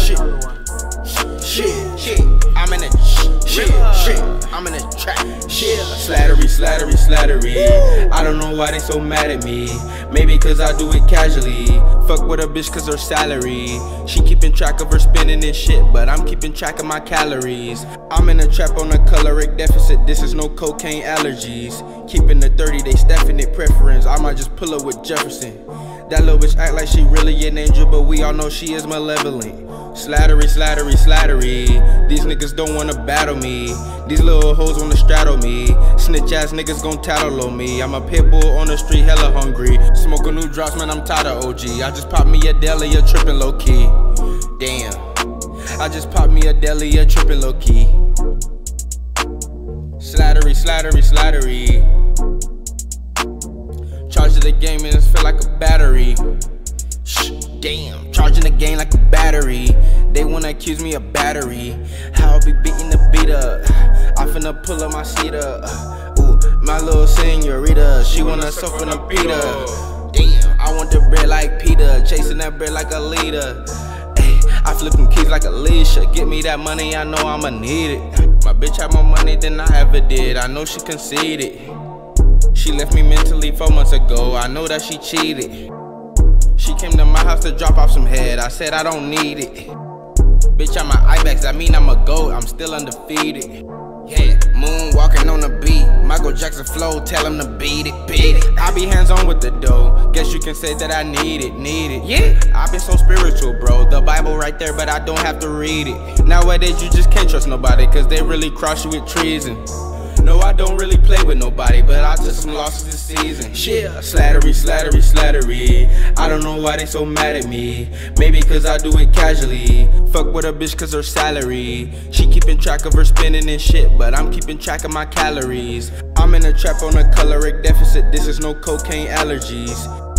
Shit. Shit. Shit. I'm in a shit. Shit. I'm in a trap. Shit. Slattery, slattery, slattery. I don't know why they so mad at me. Maybe cause I do it casually. Fuck with a bitch cause her salary. She keeping track of her spending and shit, but I'm keeping track of my calories. I'm in a trap on a caloric deficit. This is no cocaine allergies. Keeping the 30, they definite preference. I might just pull up with Jefferson. That little bitch act like she really an angel, but we all know she is malevolent. Slattery, slattery, slattery. These niggas don't wanna battle me. These little hoes wanna straddle me. Snitch ass niggas gon' tattle on me. I'm a pit bull on the street, hella hungry. Smoking new drops, man, I'm tired of OG. I just popped me a deli, a trippin' low key. Damn. I just popped me a deli, a trippin' low key. Slattery, slattery, slattery. Charging the game and it feel like a battery. Shh, damn, charging the game like a battery. They wanna accuse me of battery. How I be beating the beat up. I finna pull up my seat up. Ooh, my little senorita, she wanna suffer the Peter. Damn, I want the bread like Peter, chasing that bread like a leader. Ay, I flip them keys like Alicia. Get me that money, I know I'ma need it. My bitch have more money than I ever did. I know she conceded. She left me mentally four months ago. I know that she cheated. She came to my house to drop off some head. I said I don't need it. Bitch, I'm an Ibex. I mean I'm a goat. I'm still undefeated. Yeah, moon walking on the beat. Michael Jackson flow, tell him to beat it, beat it. I be hands on with the dough. Guess you can say that I need it, need it. Yeah, I been so spiritual, bro. The Bible right there, but I don't have to read it. Nowadays, you just can't trust nobody, cause they really cross you with treason. No, I don't really play with nobody, but I took some losses this season. Shit, slattery, slattery, slattery. I don't know why they so mad at me. Maybe cause I do it casually. Fuck with a bitch cause her salary. She keeping track of her spending and shit, but I'm keeping track of my calories. I'm in a trap on a caloric deficit, this is no cocaine allergies.